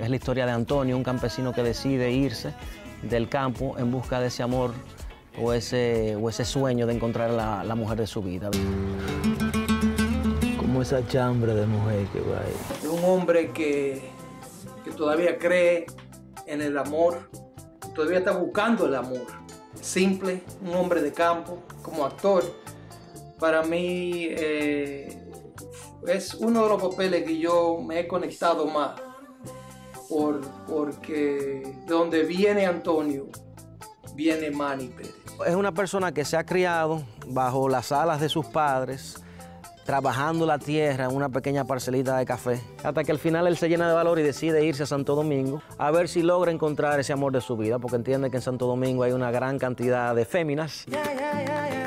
Es la historia de Antonio, un campesino que decide irse del campo en busca de ese amor o ese, o ese sueño de encontrar la, la mujer de su vida. Como esa chambre de mujer que va ahí. Un hombre que, que todavía cree en el amor, todavía está buscando el amor. Simple, un hombre de campo, como actor. Para mí eh, es uno de los papeles que yo me he conectado más. Por, porque de donde viene Antonio, viene Manny Pérez. Es una persona que se ha criado bajo las alas de sus padres, trabajando la tierra en una pequeña parcelita de café, hasta que al final él se llena de valor y decide irse a Santo Domingo a ver si logra encontrar ese amor de su vida, porque entiende que en Santo Domingo hay una gran cantidad de féminas. Yeah, yeah, yeah,